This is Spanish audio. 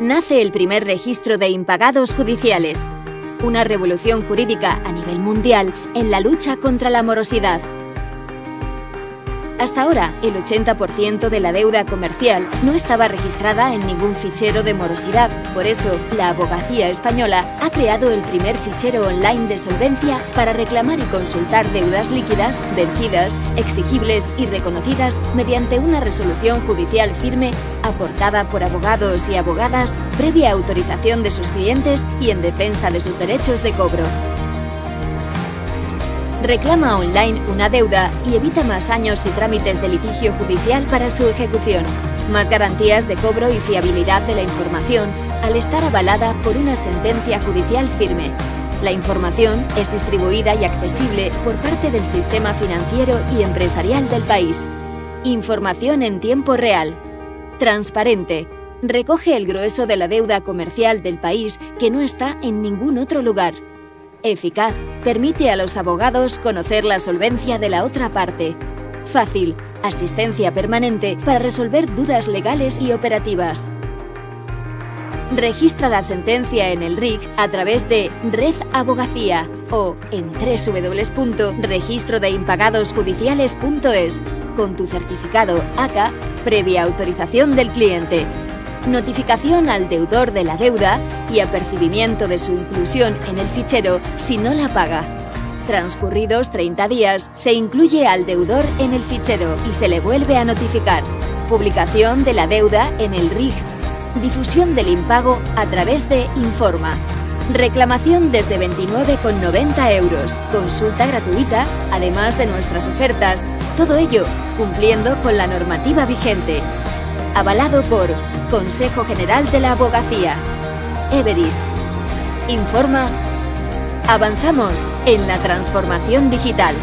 nace el primer registro de impagados judiciales, una revolución jurídica a nivel mundial en la lucha contra la morosidad. Hasta ahora, el 80% de la deuda comercial no estaba registrada en ningún fichero de morosidad. Por eso, la abogacía española ha creado el primer fichero online de solvencia para reclamar y consultar deudas líquidas, vencidas, exigibles y reconocidas mediante una resolución judicial firme aportada por abogados y abogadas previa autorización de sus clientes y en defensa de sus derechos de cobro. Reclama online una deuda y evita más años y trámites de litigio judicial para su ejecución. Más garantías de cobro y fiabilidad de la información al estar avalada por una sentencia judicial firme. La información es distribuida y accesible por parte del sistema financiero y empresarial del país. Información en tiempo real. Transparente. Recoge el grueso de la deuda comercial del país que no está en ningún otro lugar. Eficaz. Permite a los abogados conocer la solvencia de la otra parte. Fácil. Asistencia permanente para resolver dudas legales y operativas. Registra la sentencia en el RIC a través de Red Abogacía o en www.registrodeimpagadosjudiciales.es con tu certificado ACA previa autorización del cliente notificación al deudor de la deuda y apercibimiento de su inclusión en el fichero si no la paga. Transcurridos 30 días, se incluye al deudor en el fichero y se le vuelve a notificar. Publicación de la deuda en el RIG. Difusión del impago a través de Informa. Reclamación desde 29,90 euros. Consulta gratuita, además de nuestras ofertas. Todo ello cumpliendo con la normativa vigente. Avalado por Consejo General de la Abogacía. Everis. Informa. Avanzamos en la transformación digital.